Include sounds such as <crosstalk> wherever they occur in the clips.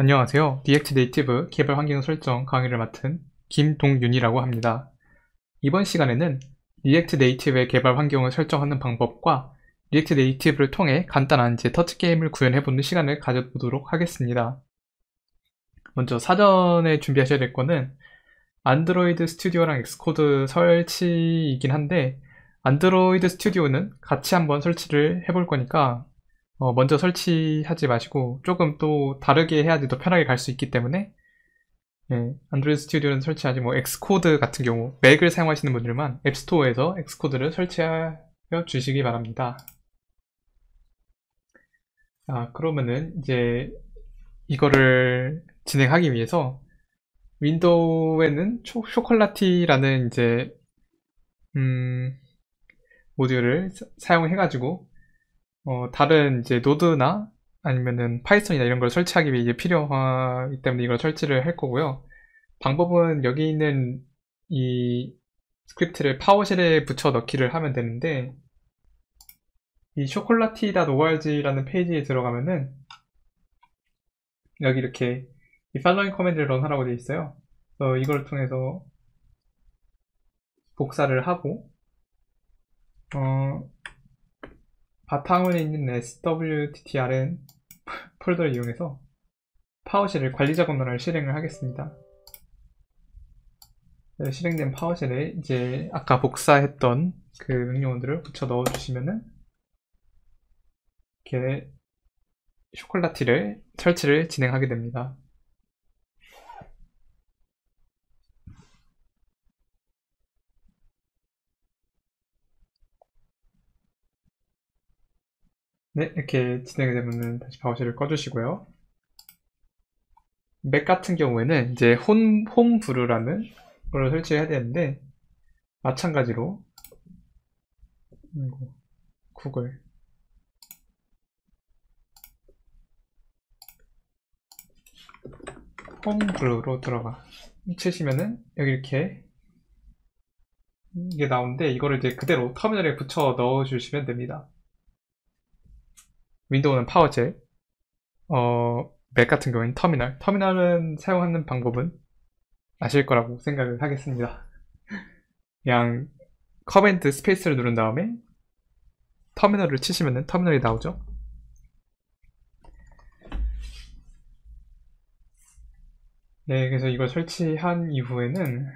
안녕하세요. React Native 개발 환경 설정 강의를 맡은 김동윤이라고 합니다. 이번 시간에는 React Native의 개발 환경을 설정하는 방법과 React Native를 통해 간단한 이제 터치 게임을 구현해보는 시간을 가져보도록 하겠습니다. 먼저 사전에 준비하셔야 될 거는 Android Studio랑 Xcode 설치이긴 한데 Android Studio는 같이 한번 설치를 해볼 거니까 어, 먼저 설치하지 마시고 조금 또 다르게 해야지 더 편하게 갈 수 있기 때문에 예, Android Studio는 설치하지 뭐 Xcode 같은 경우 맥을 사용하시는 분들만 App Store에서 Xcode를 설치하여 주시기 바랍니다. 아 그러면은 이제 이거를 진행하기 위해서 윈도우에는 쇼콜라티라는 이제 음, 모듈을 사용해 가지고 어, 다른 이제 Node나 아니면은 Python이나 이런 걸 설치하기 위해 필요하기 때문에 이걸 설치를 할 거고요. 방법은 여기 있는 이 스크립트를 PowerShell에 붙여 넣기를 하면 되는데 이 chocolatey.org라는 페이지에 들어가면은 여기 이렇게 이 following command를 run하라고 되어 있어요. 그래서 이걸 통해서 복사를 하고 어, 바탕원에 있는 swttrn 폴더를 이용해서 파워쉘을 관리자 권한을 실행을 하겠습니다. 네, 실행된 파워쉘에 이제 아까 복사했던 그 명령어들을 붙여 넣어 주시면은 이렇게 쇼콜라티를 설치를 진행하게 됩니다. 네, 이렇게 진행이 되면은 다시 파워쉘을 꺼주시고요. 맥 같은 경우에는 이제 홈, 홈브루라는 걸 설치해야 되는데, 마찬가지로, 구글. 홈브루로 들어가. 치시면은, 여기 이렇게, 이게 나오는데, 이거를 이제 그대로 터미널에 붙여 넣어주시면 됩니다. 윈도우는 PowerShell, 어, 맥 같은 경우에는 터미널. 터미널은 사용하는 방법은 아실 거라고 생각을 하겠습니다. <laughs> 그냥 command space를 누른 다음에 터미널을 치시면 터미널이 나오죠. 네, 그래서 이걸 설치한 이후에는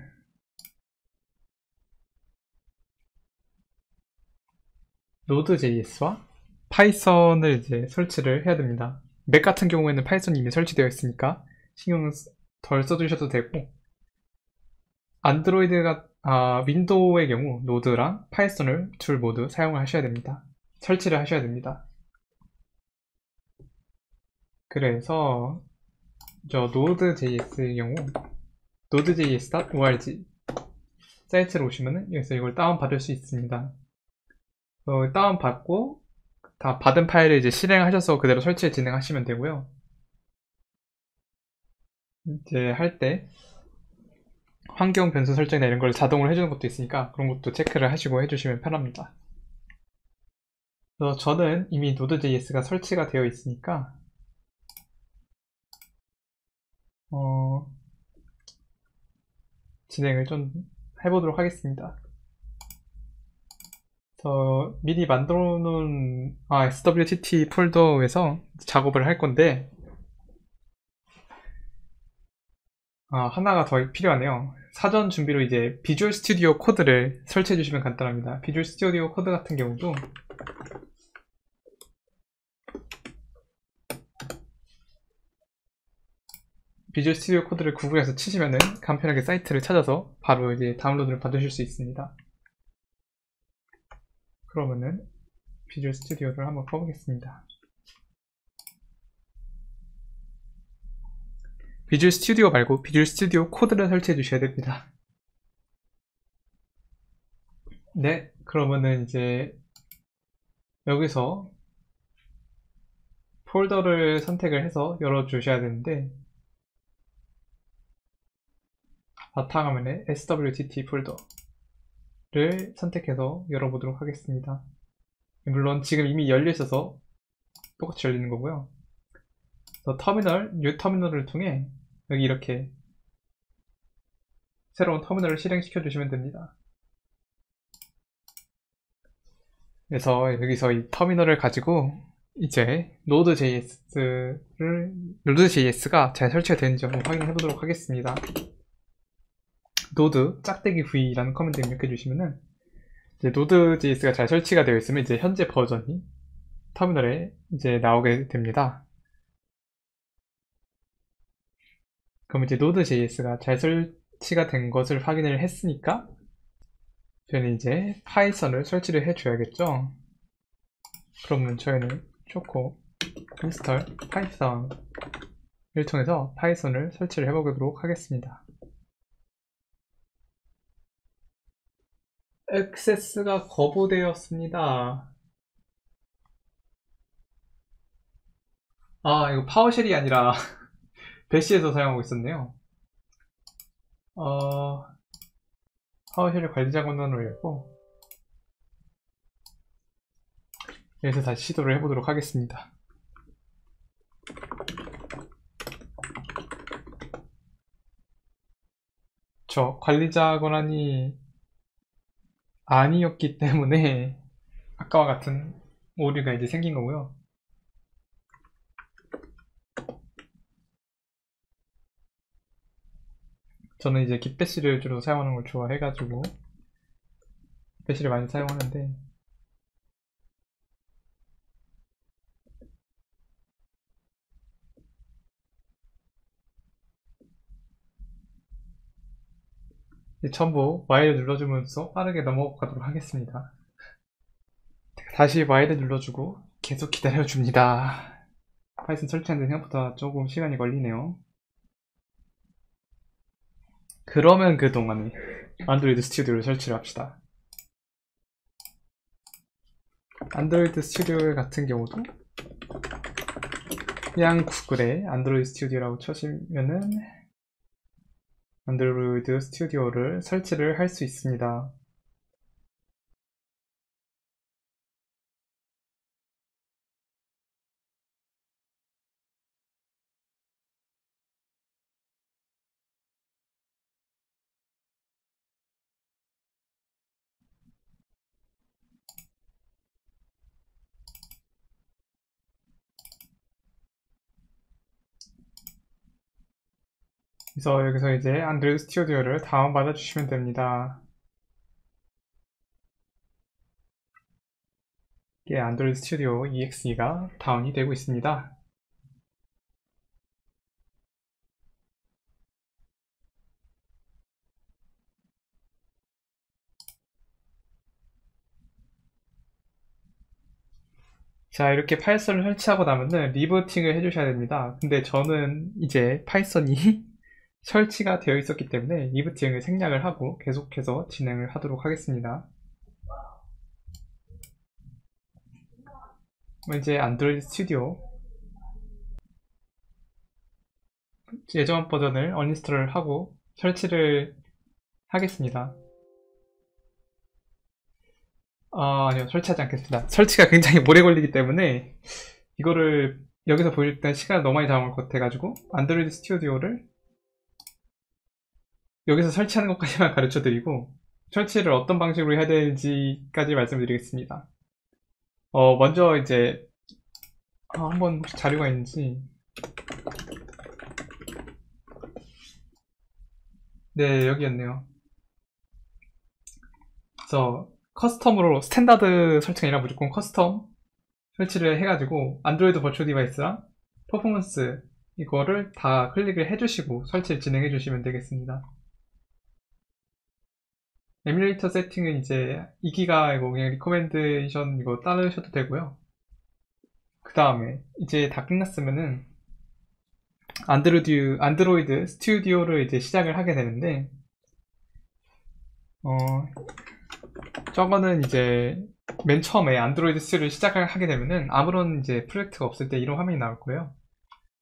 Node.js와 Python을 이제 설치를 해야 됩니다. 맥 같은 경우에는 Python이 이미 설치되어 있으니까 신경 덜 써주셔도 되고 Android가 아, 윈도우의 경우 Node랑 Python을 둘 모두 사용을 하셔야 됩니다. 설치를 하셔야 됩니다. 그래서 저 노드.js의 경우 node.js.org 사이트로 오시면은 여기서 이걸 다운 받을 수 있습니다. 어, 다운 받고 다 받은 파일을 이제 실행하셔서 그대로 설치 진행하시면 되고요. 이제 할 때 환경 변수 설정이나 이런 걸 자동으로 해주는 것도 있으니까 그런 것도 체크를 하시고 해주시면 편합니다. 그래서 저는 이미 Node.js가 설치가 되어 있으니까 어, 진행을 좀 해보도록 하겠습니다. 저 미리 만들어 놓은 아, swtt 폴더에서 작업을 할 건데 아, 하나가 더 필요하네요. 사전 준비로 이제 Visual Studio Code를 설치해 주시면 간단합니다. Visual Studio Code 같은 경우도 Visual Studio Code를 구글에서 치시면은 간편하게 사이트를 찾아서 바로 이제 다운로드를 받으실 수 있습니다. 그러면은 Visual Studio를 한번 꺼보겠습니다. Visual Studio 말고 Visual Studio Code를 설치해 주셔야 됩니다. 네, 그러면은 이제 여기서 폴더를 선택을 해서 열어주셔야 되는데 바탕화면에 swtt 폴더 를 선택해서 열어보도록 하겠습니다. 물론 지금 이미 열려 있어서 똑같이 열리는 거고요. 터미널, New Terminal을 통해 여기 이렇게 새로운 터미널을 실행시켜 주시면 됩니다. 그래서 여기서 이 터미널을 가지고 이제 Node.js를 Node.js가 잘 설치가 되는지 한번 확인해 보도록 하겠습니다. Node 짝대기 v라는 command 입력해 주시면은 이제 Node.js가 잘 설치가 되어 있으면 이제 현재 버전이 터미널에 이제 나오게 됩니다. 그럼 이제 Node.js가 잘 설치가 된 것을 확인을 했으니까 저희는 이제 Python을 설치를 해줘야겠죠. 그러면 저희는 choco install python을 통해서 Python을 설치를 해보도록 하겠습니다. 액세스가 거부되었습니다. 아, 이거 PowerShell이 아니라 <laughs> Bash에서 사용하고 있었네요. 어, 파워쉘 관리자 권한으로 했고 여기서 다시 시도를 해보도록 하겠습니다. 저 관리자 권한이 아니었기 때문에 <laughs> 아까와 같은 오류가 이제 생긴 거고요. 저는 이제 깃배시를 주로 사용하는 걸 좋아해가지고 깃배시를 많이 사용하는데 전부 Y를 눌러주면서 빠르게 넘어가도록 하겠습니다. 다시 Y를 눌러주고 계속 기다려줍니다. Python 설치하는데 생각보다 조금 시간이 걸리네요. 그러면 그동안에 Android Studio를 설치를 합시다. Android Studio 같은 경우도 그냥 구글에 Android Studio라고 쳐시면은 Android Studio를 설치를 할 수 있습니다. 그래서 여기서 이제 Android Studio를 다운받아 주시면 됩니다. 이게 Android Studio EXE가 다운이 되고 있습니다. 자 이렇게 Python을 설치하고 나면은 rebooting을 해주셔야 됩니다. 근데 저는 이제 Python이 <laughs> 설치가 되어 있었기 때문에 리부팅을 생략을 하고 계속해서 진행을 하도록 하겠습니다. 이제 안드로이드 스튜디오 예전 버전을 언인스톨을 하고 설치를 하겠습니다. 아, 아니요 설치하지 않겠습니다. 설치가 굉장히 오래 걸리기 때문에 이거를 여기서 보일 때 시간을 너무 많이 잡을 것 같아가지고 Android Studio를 여기서 설치하는 것까지만 <laughs> 가르쳐 드리고 설치를 어떤 방식으로 해야 되는지까지 말씀드리겠습니다. 어, 먼저 이제 아, 한번 혹시 자료가 있는지 네 여기였네요. 그래서 custom으로 standard 설치가 아니라 무조건 custom 설치를 해가지고 Android Virtual Device랑 performance 이거를 다 클릭을 해주시고 설치를 진행해 주시면 되겠습니다. 에뮬레이터 세팅은 이제 2기가이고 그냥 recommendation 이거 따르셔도 되고요. 그 다음에 이제 다 끝났으면은 Android, Android Studio를 이제 시작을 하게 되는데 어 저거는 이제 맨 처음에 Android Studio를 시작을 하게 되면은 아무런 이제 프로젝트가 없을 때 이런 화면이 나올 거예요.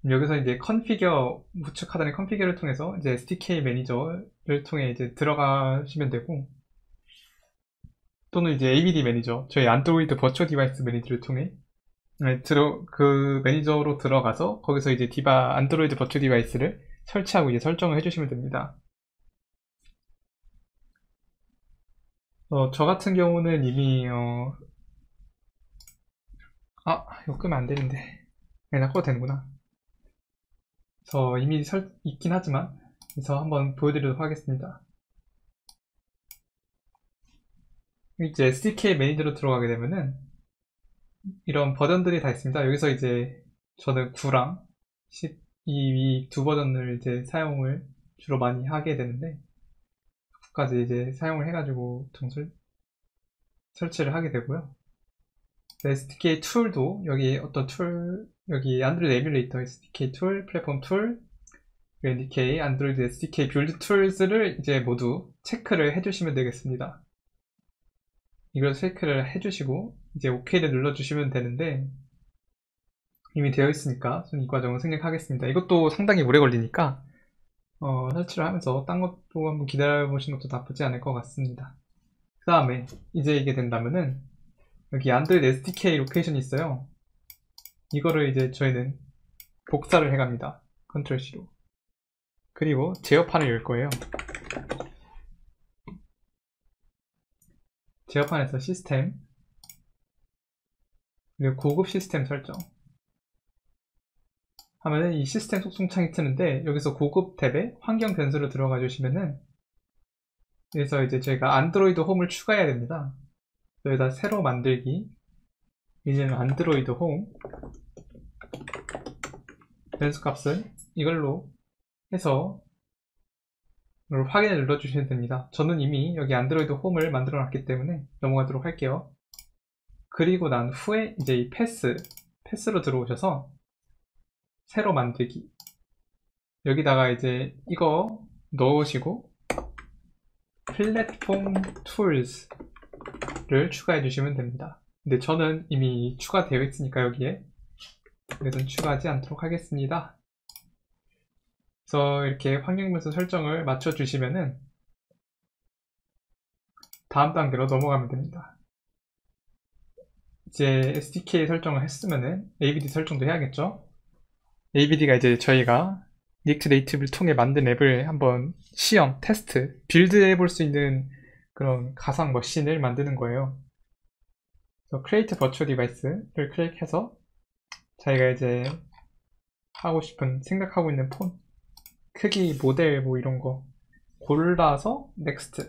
여기서 이제 configure 우측 하단의 configure를 통해서 이제 SDK 매니저를 통해 이제 들어가시면 되고 또는 이제 AVD Manager 저희 Android Virtual Device Manager를 통해 네, 들어 그 매니저로 들어가서 거기서 이제 디바 Android Virtual Device를 설치하고 이제 설정을 해주시면 됩니다. 어, 저 같은 경우는 이미 어... 아 이거 끄면 안 되는데 네, 나 꺼도 되는구나. 저 이미 설 있긴 하지만 그래서 한번 보여드리도록 하겠습니다. 이제 SDK 매니저로 들어가게 되면은 이런 버전들이 다 있습니다. 여기서 이제 저는 9랑 12위 두 버전을 이제 사용을 주로 많이 하게 되는데 9까지 이제 사용을 해가지고 정설 설치를 하게 되고요. SDK 툴도 여기 어떤 tool 여기 Android Emulator SDK tool, platform tool, NDK, 안드로이드 SDK 빌드 툴스를 이제 모두 체크를 해주시면 되겠습니다. 이걸 체크를 해주시고 이제 OK를 눌러주시면 되는데 이미 되어 있으니까 저는 이 과정을 생략하겠습니다. 이것도 상당히 오래 걸리니까 어, 설치를 하면서 딴 것도 한번 기다려보시는 것도 나쁘지 않을 것 같습니다. 그 다음에 이제 이게 된다면은 여기 안드로이드 SDK 로케이션이 있어요. 이거를 이제 저희는 복사를 해갑니다. Control C로. 그리고 제어판을 열 거예요. 제어판에서 시스템 그리고 고급 시스템 설정 하면은 이 시스템 속성 창이 트는데 여기서 고급 탭에 환경 변수로 들어가 주시면은 그래서 이제 저희가 안드로이드 홈을 추가해야 됩니다. 여기다 새로 만들기 이제는 안드로이드 홈 변수 값은 이걸로 해서 이걸 확인을 눌러주시면 됩니다. 저는 이미 여기 안드로이드 홈을 만들어 놨기 때문에 넘어가도록 할게요. 그리고 난 후에 이제 이 패스, 패스로 들어오셔서 새로 만들기 여기다가 이제 이거 넣으시고 플랫폼 툴스를 추가해 주시면 됩니다. 근데 저는 이미 추가되어 있으니까 여기에 그래서 추가하지 않도록 하겠습니다. 그래서 이렇게 환경변수 설정을 맞춰 주시면은 다음 단계로 넘어가면 됩니다. 이제 SDK 설정을 했으면은 AVD 설정도 해야겠죠? AVD가 이제 저희가 React Native를 통해 만든 앱을 한번 시험, 테스트, build해 볼 수 있는 그런 가상 머신을 만드는 거예요. 그래서 Create Virtual Device를 클릭해서 자기가 이제 하고 싶은, 생각하고 있는 폰, 크기, 모델 뭐 이런 거 골라서 next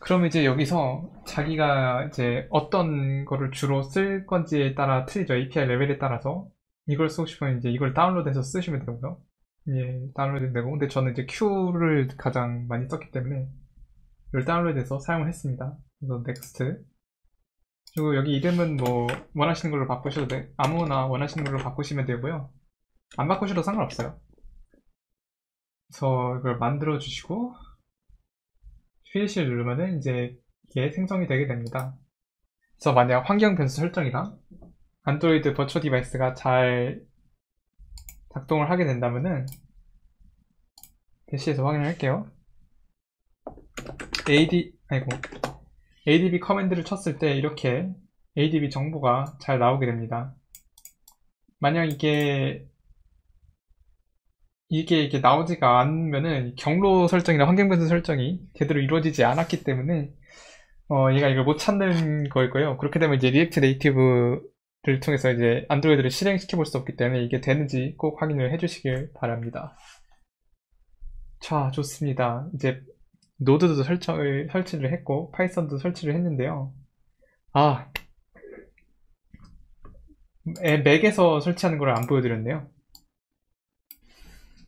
그럼 이제 여기서 자기가 이제 어떤 거를 주로 쓸 건지에 따라 틀리죠. API 레벨에 따라서 이걸 쓰고 싶으면 이제 이걸 다운로드해서 쓰시면 되고요. 예, 다운로드 되고 근데 저는 이제 Q를 가장 많이 썼기 때문에 이걸 다운로드해서 사용을 했습니다. 그래서 next 그리고 여기 이름은 뭐 원하시는 걸로 바꾸셔도 돼 아무나 원하시는 걸로 바꾸시면 되고요. 안 바꾸셔도 상관없어요. 그래서 이걸 만들어 주시고 finish를 누르면은 이제 이게 생성이 되게 됩니다. 그래서 만약 환경 변수 설정이랑 Android Virtual Device가 잘 작동을 하게 된다면은 bash에서 확인을 할게요. AD 아이고 ADB command를 쳤을 때 이렇게 ADB 정보가 잘 나오게 됩니다. 만약 이게 이게 이게 나오지가 않으면은 경로 설정이나 환경 변수 설정이 제대로 이루어지지 않았기 때문에 어 얘가 이걸 못 찾는 거일 거예요. 그렇게 되면 이제 React Native를 통해서 이제 Android를 실행시켜 볼 수 없기 때문에 이게 되는지 꼭 확인을 해 주시길 바랍니다. 자, 좋습니다. 이제 Node도 설정을 설치를 했고 Python도 설치를 했는데요. 아, Mac에서 설치하는 걸 안 보여드렸네요.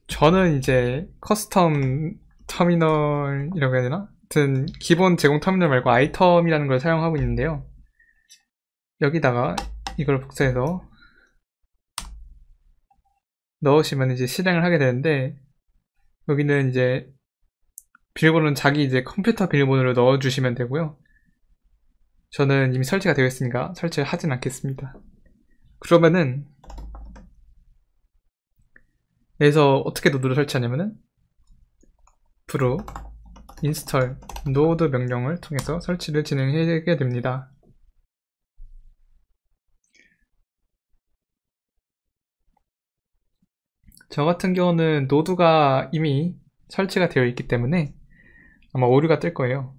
저는 이제 custom 터미널이라고 해야 되나? 하여튼 기본 제공 터미널 말고 iTerm이라는 걸 사용하고 있는데요. 여기다가 이걸 복사해서 넣으시면 이제 실행을 하게 되는데 여기는 이제 비밀번호는 자기 이제 컴퓨터 비밀번호를 넣어주시면 되고요. 저는 이미 설치가 되어 있으니까 설치를 하진 않겠습니다. 그러면은 여기서 어떻게 Node를 설치하냐면은 brew install node 명령을 통해서 설치를 진행하게 됩니다. 저 같은 경우는 Node가 이미 설치가 되어 있기 때문에 아마 오류가 뜰 거예요.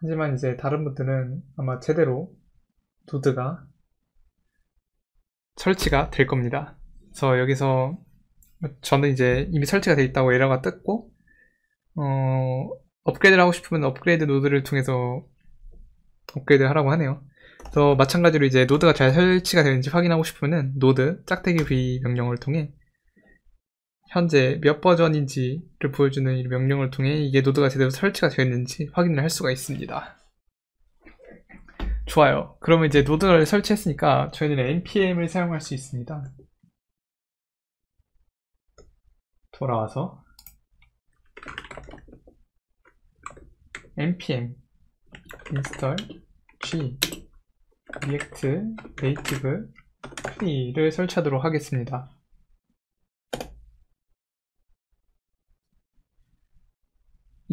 하지만 이제 다른 분들은 아마 제대로 Node가 설치가 될 겁니다. 그래서 여기서 저는 이제 이미 설치가 되어 있다고 에러가 떴고 어, 업그레이드를 하고 싶으면 upgrade node를 통해서 업그레이드 하라고 하네요. 그래서 마찬가지로 이제 Node가 잘 설치가 되는지 확인하고 싶으면 node 짝대기 v 명령을 통해 현재 몇 버전인지를 보여주는 이 명령을 통해 이게 Node가 제대로 설치가 되었는지 확인을 할 수가 있습니다. 좋아요. 그러면 이제 Node를 설치했으니까 저희는 npm을 사용할 수 있습니다. 돌아와서 npm install g react native 를 설치하도록 하겠습니다.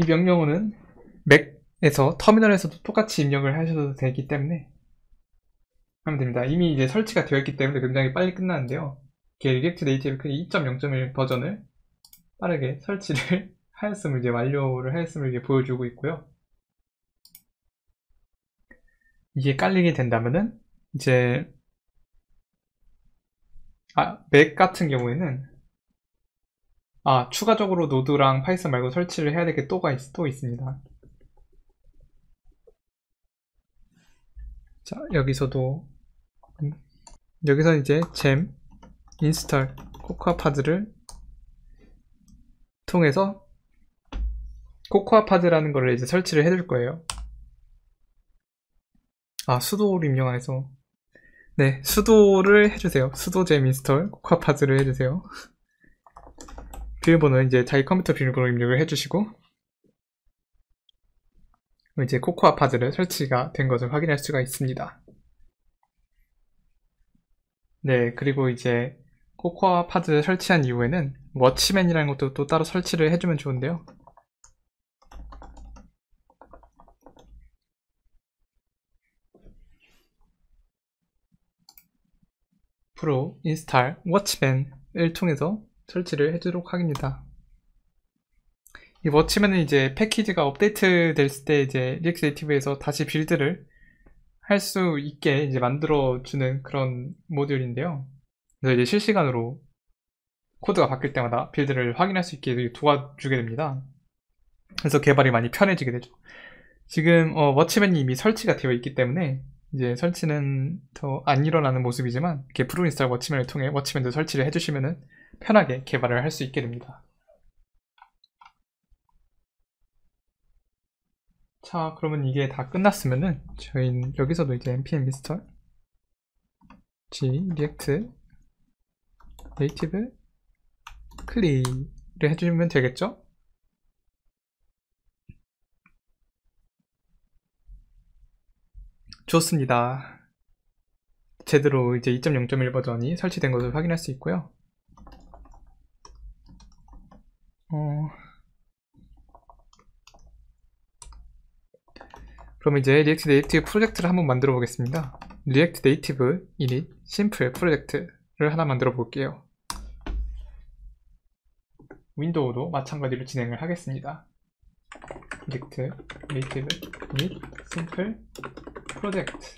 이 명령어는 맥에서 터미널에서도 똑같이 입력을 하셔도 되기 때문에 하면 됩니다. 이미 이제 설치가 되어 있기 때문에 굉장히 빨리 끝나는데요. React Native 2.0.1 버전을 빠르게 설치를 <laughs> 하였음을 이제 완료를 하였음을 이제 보여주고 있고요. 이게 깔리게 된다면은 이제 아, 맥 같은 경우에는 아, 추가적으로 Node랑 파이썬 말고 설치를 해야 될 게 또가 있, 또 있습니다. 자, 여기서도 음, 여기서 이제 gem install cocoapods를 통해서 CocoaPods라는 거를 이제 설치를 해둘 거예요. 아, sudo를 입력 안 해서. 네, sudo를 해주세요. sudo gem install cocoapods를 해주세요. 비밀번호는 이제 자기 컴퓨터 비밀번호 입력을 해주시고 이제 CocoaPods를 설치가 된 것을 확인할 수가 있습니다. 네, 그리고 이제 CocoaPods 설치한 이후에는 Watchman이라는 것도 또 따로 설치를 해주면 좋은데요. brew install watchman을 통해서 설치를 해주도록 하겠습니다. 이 Watchman은 이제 패키지가 업데이트 됐을 때 이제 React Native에서 다시 build를 할 수 있게 이제 만들어 주는 그런 모듈인데요. 그래서 이제 실시간으로 코드가 바뀔 때마다 build를 확인할 수 있게 도와주게 됩니다. 그래서 개발이 많이 편해지게 되죠. 지금 어, Watchman이 이미 설치가 되어 있기 때문에 이제 설치는 더 안 일어나는 모습이지만 이렇게 brew install watchman을 통해 Watchman도 설치를 해주시면은 편하게 개발을 할 수 있게 됩니다. 자 그러면 이게 다 끝났으면은 저희는 여기서도 이제 npm install g react native 클릭을 해주면 되겠죠? 좋습니다. 제대로 이제 2.0.1 버전이 설치된 것을 확인할 수 있고요. 어... 그럼 이제 React Native 프로젝트를 한번 만들어 보겠습니다. 리액트 네이티브 이닛 심플 프로젝트를 하나 만들어 볼게요. 윈도우도 마찬가지로 진행을 하겠습니다. react native init simple project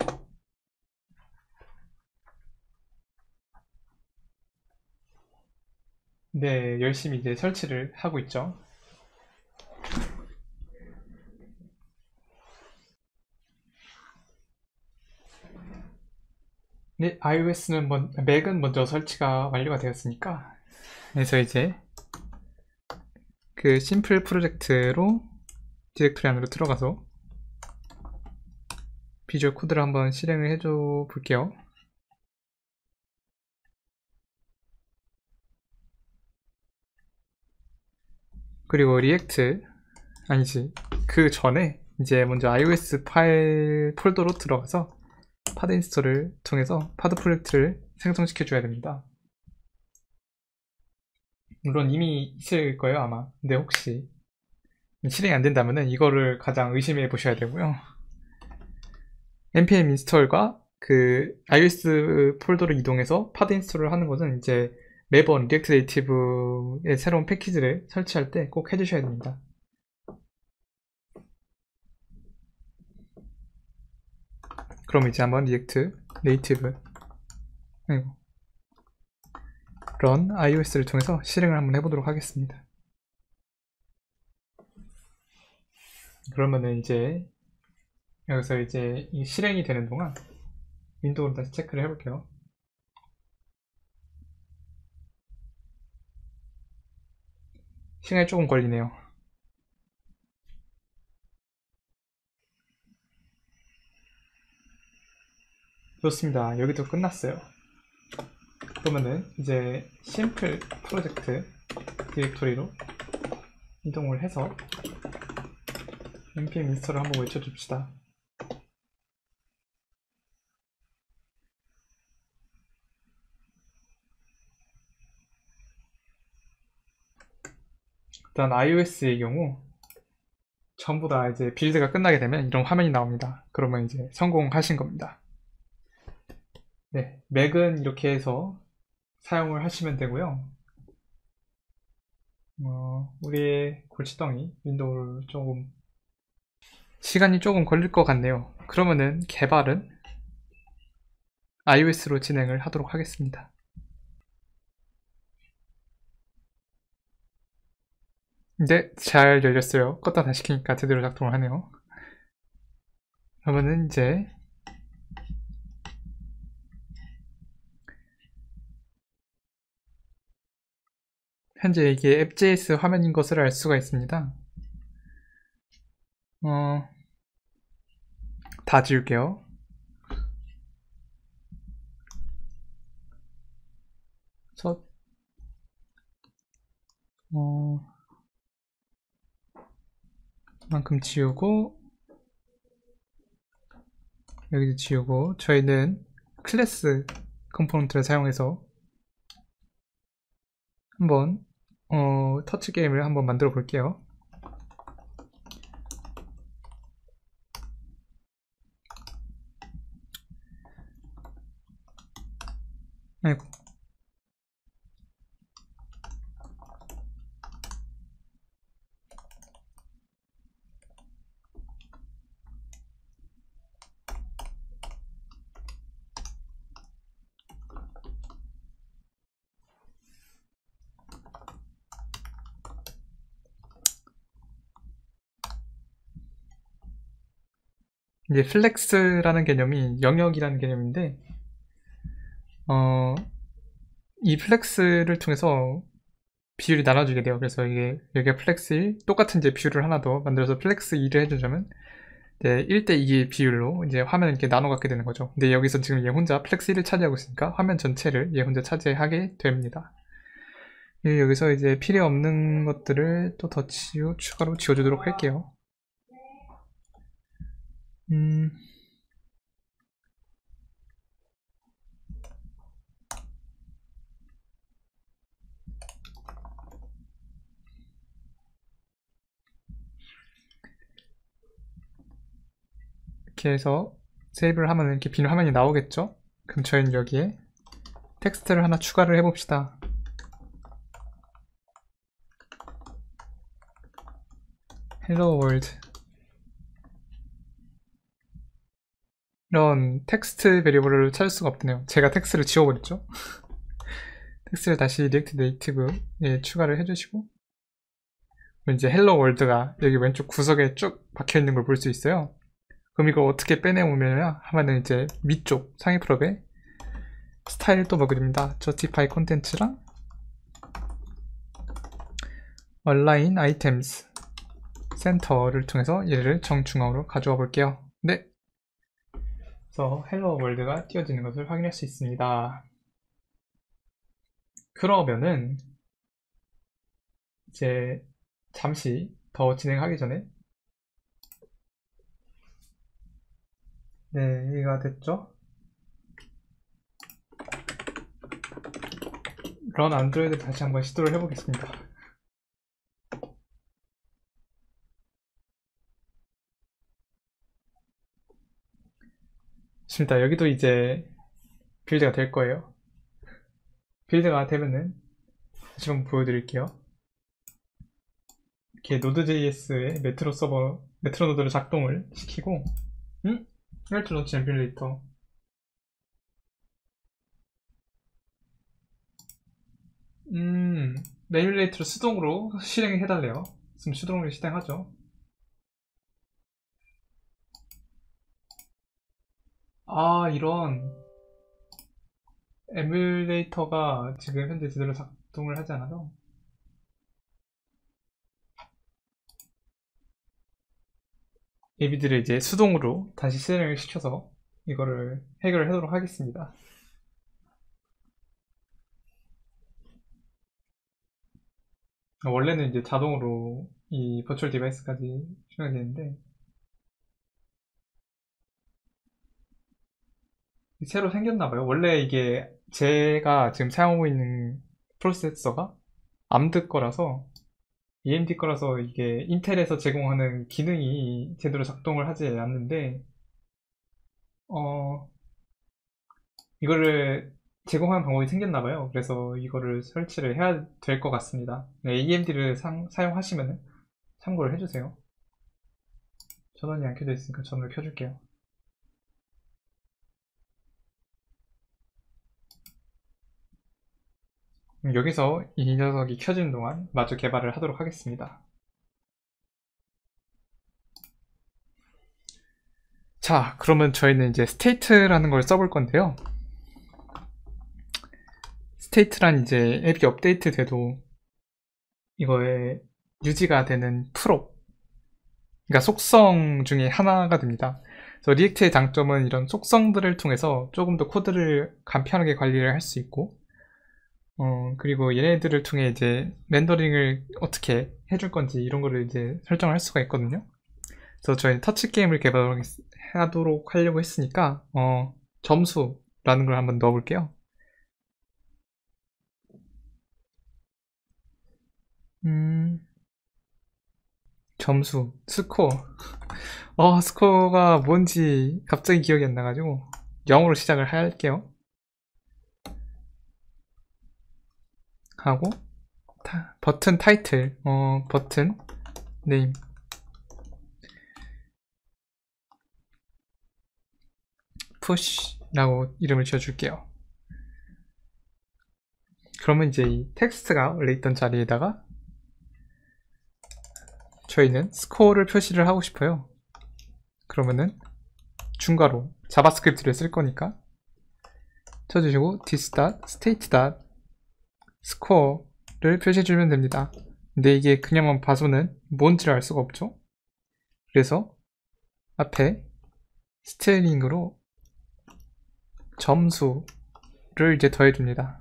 네, 열심히 이제 설치를 하고 있죠. 네, iOS는 먼, 맥은 먼저 설치가 완료가 되었으니까 그래서 이제 그 simple project로 디렉토리 안으로 들어가서 Visual Code를 한번 실행을 해줘 볼게요. 그리고 react 아니지 그 전에 이제 먼저 iOS 파일 폴더로 들어가서 pod install을 통해서 pod 프로젝트를 생성시켜 줘야 됩니다. 물론 이미 있을 거예요 아마. 근데 혹시 실행이 안 된다면 이거를 가장 의심해 보셔야 되고요. npm 인스톨과 그 iOS 폴더로 이동해서 pod install을 하는 것은 이제 매번 React Native의 새로운 패키지를 설치할 때 꼭 해주셔야 됩니다. 그럼 이제 한번 react native 아이고 run iOS를 통해서 실행을 한번 해보도록 하겠습니다. 그러면은 이제 여기서 이제 실행이 되는 동안 윈도우로 다시 체크를 해볼게요. 시간이 조금 걸리네요. 좋습니다. 여기도 끝났어요. 그러면은 이제 심플 프로젝트 디렉토리로 이동을 해서 npm 인스톨을 한번 외쳐줍시다. 일단 iOS의 경우 전부 다 이제 build가 끝나게 되면 이런 화면이 나옵니다. 그러면 이제 성공하신 겁니다. 네, 맥은 이렇게 해서 사용을 하시면 되고요. 어, 우리의 골치덩이 윈도우를 조금 시간이 조금 걸릴 것 같네요. 그러면은 개발은 iOS로 진행을 하도록 하겠습니다. 네, 잘 열렸어요. 껐다 다시 켜니까 제대로 작동을 하네요. 그러면은 이제 현재 이게 앱JS 화면인 것을 알 수가 있습니다. 어, 다 지울게요. 첫, 어, 만큼 지우고, 여기도 지우고, 저희는 클래스 컴포넌트를 사용해서 한번 어, 터치 게임을 한번 만들어 볼게요. 아이고. 이제 flex라는 개념이 영역이라는 개념인데 어, 이 flex를 통해서 비율이 나눠주게 돼요. 그래서 이게 여기가 flex 1 똑같은 이제 비율을 하나 더 만들어서 flex 2를 해주자면 이제 1대 2의 비율로 이제 화면을 이렇게 나눠 갖게 되는 거죠. 근데 여기서 지금 얘 혼자 flex 1을 차지하고 있으니까 화면 전체를 얘 혼자 차지하게 됩니다. 여기서 이제 필요 없는 것들을 또더 지우, 추가로 지워주도록 할게요. 음. 이렇게 해서 세이브를 하면 이렇게 빈 화면이 나오겠죠? 그럼 저희는 여기에 텍스트를 하나 추가를 해봅시다. Hello World 이런 텍스트 variable을 찾을 수가 없네요. 제가 텍스트를 지워버렸죠. <laughs> 텍스트를 다시 React Native에 추가를 해주시고 이제 Hello World가 여기 왼쪽 구석에 쭉 박혀있는 걸 볼 수 있어요. 그럼 이걸 어떻게 빼내오면 하면은 이제 위쪽 상위 prop에 스타일 또 됩니다. justifyContent랑 align items center를 통해서 얘를 정중앙으로 가져와 볼게요. 네, 그래서 Hello World가 띄워지는 것을 확인할 수 있습니다. 그러면은 이제 잠시 더 진행하기 전에 네, 이해가 됐죠? run 안드로이드 다시 한번 시도를 해보겠습니다. 좋습니다. 여기도 이제 빌드가 될 거예요. 빌드가 되면은 다시 한번 보여드릴게요. 이렇게 Node.js의 Metro 서버, Metro Node를 작동을 시키고, 음? Failed to launch emulator. 음, 엠빌레이터를 수동으로 실행해 해달래요. 지금 수동으로 실행하죠. 아, 이런. 에뮬레이터가 지금 현재 제대로 작동을 하지 않아서 ABD를 이제 수동으로 다시 실행을 시켜서 이거를 해결을 하도록 하겠습니다. 원래는 이제 자동으로 이 virtual device까지 실행이 되는데 새로 생겼나 봐요. 원래 이게 제가 지금 사용하고 있는 프로세서가 암드 거라서 AMD 거라서 이게 인텔에서 제공하는 기능이 제대로 작동을 하지 않는데 어 이거를 제공하는 방법이 생겼나 봐요. 그래서 이거를 설치를 해야 될 것 같습니다. 네, AMD를 사용하시면 참고를 해주세요. 전원이 안 켜져 있으니까 전원을 켜줄게요. 여기서 이 녀석이 켜지는 동안 마저 개발을 하도록 하겠습니다. 자, 그러면 저희는 이제 state라는 걸 써볼 건데요. state란 이제 앱이 업데이트 돼도 이거에 유지가 되는 prop 그러니까 속성 중에 하나가 됩니다. 그래서 React의 장점은 이런 속성들을 통해서 조금 더 코드를 간편하게 관리를 할 수 있고 어, 그리고 얘네들을 통해 이제 렌더링을 어떻게 해줄 건지 이런 거를 이제 설정할 수가 있거든요. 그래서 저희는 터치 게임을 개발하도록 하려고 했으니까, 어, 점수라는 걸 한번 넣어볼게요. 음, 점수, 스코어. 어, 스코어가 뭔지 갑자기 기억이 안 나가지고 0으로 시작을 할게요. 하고 타, 버튼 타이틀 어 버튼 name push라고 이름을 지어줄게요 그러면 이제 이 텍스트가 원래 있던 자리에다가 저희는 스코어를 표시를 하고 싶어요 그러면은 중괄호 자바스크립트를 쓸 거니까 쳐주시고 this.state. 스코어를 표시해주면 됩니다. 근데 이게 그냥만 봐서는 뭔지를 알 수가 없죠. 그래서 앞에 스트링으로 점수를 이제 더해줍니다.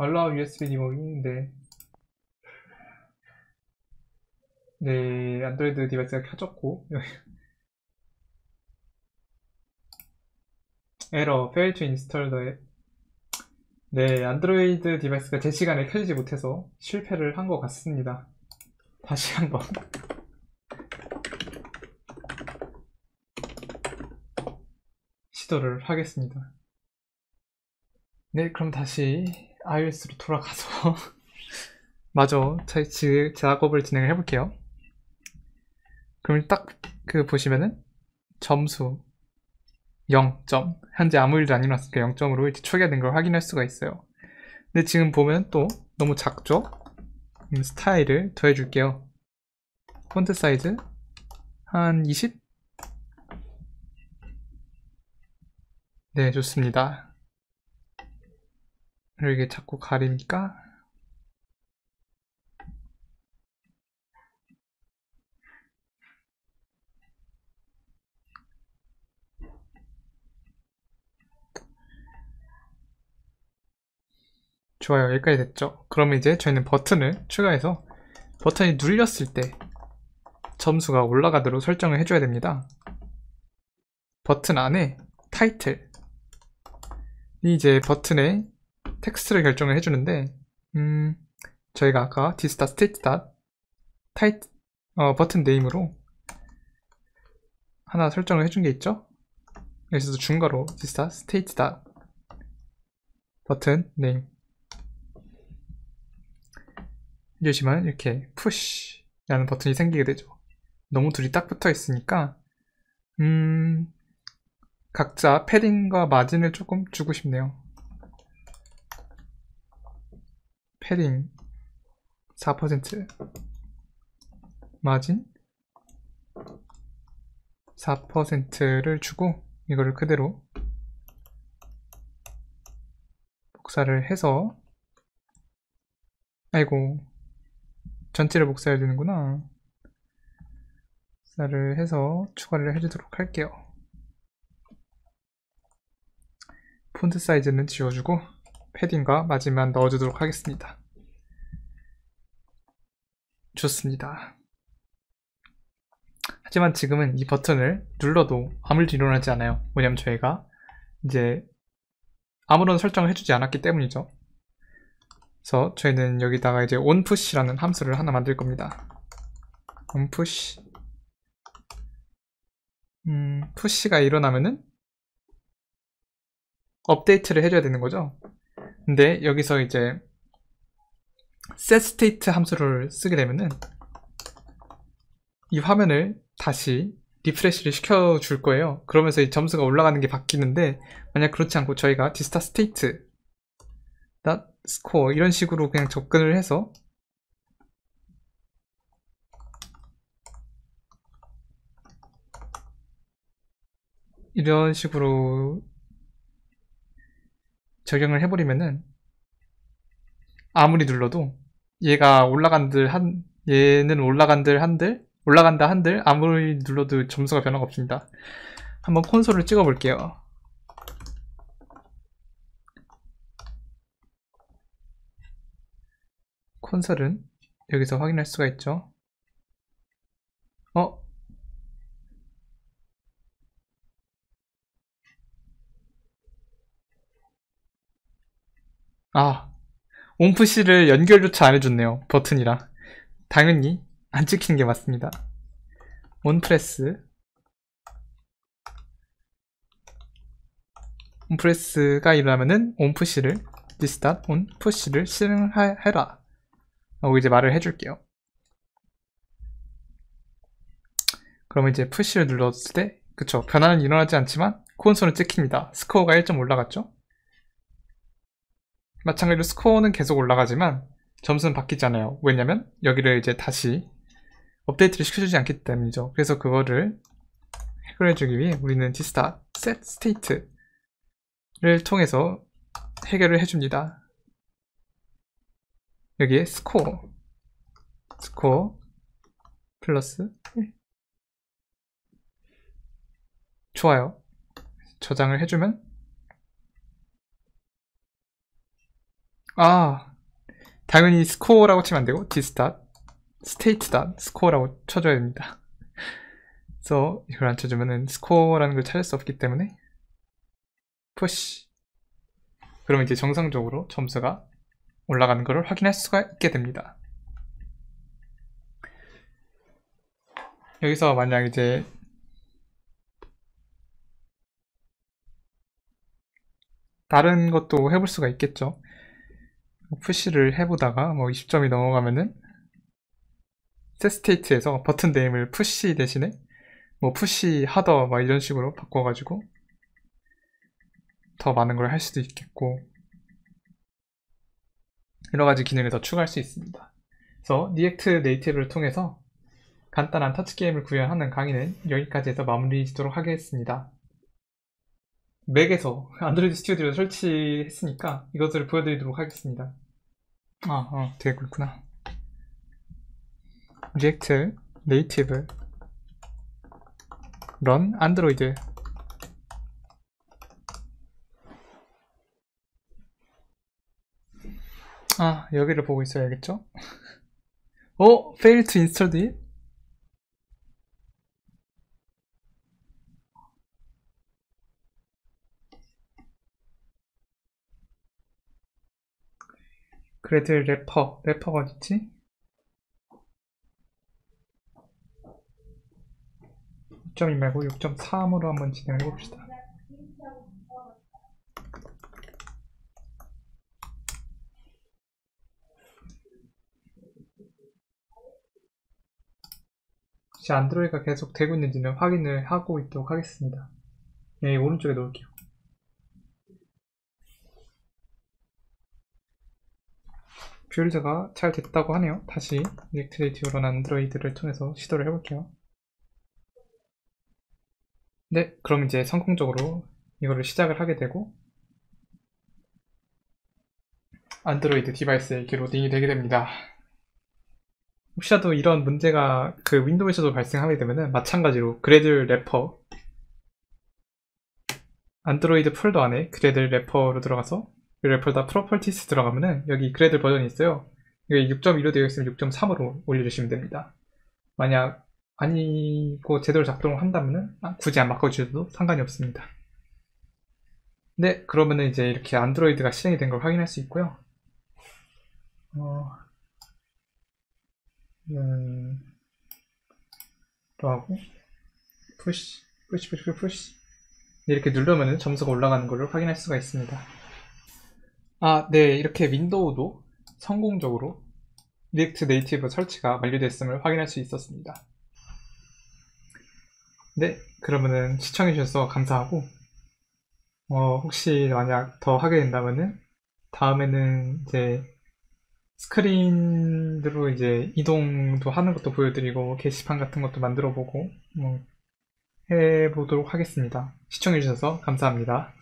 allow USB 디버깅 네. 네, 안드로이드 device가 켜졌고 에러 fail to install the 네 안드로이드 device가 제 시간에 켜지지 못해서 실패를 한 것 같습니다. 다시 한번. <laughs> 시도를 하겠습니다. 네 그럼 다시 iOS로 돌아가서 <laughs> 마저 제 작업을 진행을 해볼게요. 그럼 딱 그 보시면은 점수 0점 현재 아무 일도 안 일어났으니까 0점으로 이제 초기화된 걸 확인할 수가 있어요 근데 지금 보면 또 너무 작죠? 음, 스타일을 더해줄게요 폰트 사이즈 한 20? 네 좋습니다 이렇게 자꾸 가리니까 좋아요. 여기까지 됐죠? 그러면 이제 저희는 버튼을 추가해서 버튼이 눌렸을 때 점수가 올라가도록 설정을 해줘야 됩니다. 버튼 안에 타이틀. 이 이제 버튼에 텍스트를 결정을 해주는데 음, 저희가 아까 this.state.title 어, buttonName으로 하나 설정을 해준 게 있죠? 여기서도 중괄호 디스타 스테이트 닷 버튼 네임 해주시면 이렇게 push 라는 버튼이 생기게 되죠. 너무 둘이 딱 붙어 있으니까 음 각자 패딩과 마진을 조금 주고 싶네요. 패딩 4% 마진 4%를 주고 이거를 그대로 복사를 해서 아이고 전체를 복사해야 되는구나. 복사를 해서 추가를 해주도록 할게요. 폰트 사이즈는 지워주고 패딩과 마지막 넣어주도록 하겠습니다. 좋습니다. 하지만 지금은 이 버튼을 눌러도 아무 일도 일어나지 않아요. 왜냐면 저희가 이제 아무런 설정을 해주지 않았기 때문이죠 그래서 저희는 여기다가 이제 onPush라는 함수를 하나 만들 겁니다. onPush 음, push가 일어나면은 업데이트를 해줘야 되는 거죠. 근데 여기서 이제 setState 함수를 쓰게 되면은 이 화면을 다시 refresh를 시켜줄 거예요. 그러면서 이 점수가 올라가는 게 바뀌는데 만약 그렇지 않고 저희가 this.state.score 이런 식으로 그냥 접근을 해서 이런 식으로 적용을 해버리면은 아무리 눌러도 얘가 올라간들 한 얘는 올라간들 한들 올라간다 한들 아무리 눌러도 점수가 변화가 없습니다. 한번 콘솔을 찍어 볼게요. 콘솔은 여기서 확인할 수가 있죠. 어? 아, 온프시를 연결조차 안 해줬네요. 버튼이랑. 당연히 안 찍히는 게 맞습니다. onPress onPress가 일어나면은 onPush를 this.onPush를 실행해라 하고 이제 말을 해줄게요. 그러면 이제 push를 눌렀을 때 그쵸 변화는 일어나지 않지만 콘솔은 찍힙니다. 스코어가 1점 올라갔죠? 마찬가지로 스코어는 계속 올라가지만 점수는 바뀌잖아요. 왜냐면 여기를 이제 다시 업데이트를 시켜주지 않기 때문이죠. 그래서 그거를 해결해주기 위해 우리는 this.setState를 통해서 해결을 해줍니다. 여기에 score. score 플러스 1 좋아요. 저장을 해주면? 아 당연히 score라고 치면 안되고 this.state.score라고 쳐줘야 됩니다. 그래서 이걸 안 쳐주면은 score라는 걸 찾을 수 없기 때문에 push 그러면 이제 정상적으로 점수가 올라가는 것을 확인할 수가 있게 됩니다. 여기서 만약 이제 다른 것도 해볼 수가 있겠죠. push를 해보다가 뭐 20점이 넘어가면은 setState에서 버튼 name을 push 대신에 뭐 push harder 막 이런 식으로 바꿔가지고 더 많은 걸 할 수도 있겠고 여러 가지 기능을 더 추가할 수 있습니다. 그래서 React Native를 통해서 간단한 터치 게임을 구현하는 강의는 여기까지 해서 마무리 짓도록 하겠습니다. 맥에서 Android Studio를 설치했으니까 이것을 보여드리도록 하겠습니다. 아, 어, 되게 그렇구나. React Native run Android 아 여기를 보고 있어야겠죠? 어? fail to install it? 그래드 래퍼, 래퍼가 어딨지? 6.2 말고 6.3으로 한번 진행을 해봅시다. 혹시 안드로이드가 계속 되고 있는지는 확인을 하고 있도록 하겠습니다. 네, 오른쪽에 놓을게요. build가 잘 됐다고 하네요. 다시 React Native로 Android를 통해서 시도를 해볼게요. 네, 그럼 이제 성공적으로 이거를 시작을 하게 되고 Android device에 로딩이 되게 됩니다. 혹시라도 이런 문제가 그 윈도우에서도 발생하게 되면은 마찬가지로 Gradle wrapper Android 폴더 안에 Gradle wrapper로 들어가서 그 wrapper.properties 들어가면은 여기 Gradle 버전이 있어요. 이게 6.1로 되어 있으면 6.3으로 올려주시면 됩니다. 만약 아니고 제대로 작동을 한다면은 아, 굳이 안 바꿔주셔도 상관이 없습니다. 네, 그러면은 이제 이렇게 Android가 실행이 된 걸 확인할 수 있고요. 어, 음, 또 하고 push, push, push, push 이렇게 누르면은 점수가 올라가는 것을 확인할 수가 있습니다. 아, 네, 이렇게 윈도우도 성공적으로 React Native 설치가 완료됐음을 확인할 수 있었습니다. 네, 그러면은 시청해주셔서 감사하고, 어, 혹시 만약 더 하게 된다면은, 다음에는 이제 스크린으로 이제 이동도 하는 것도 보여드리고, 게시판 같은 것도 만들어 보고, 뭐, 해보도록 하겠습니다. 시청해주셔서 감사합니다.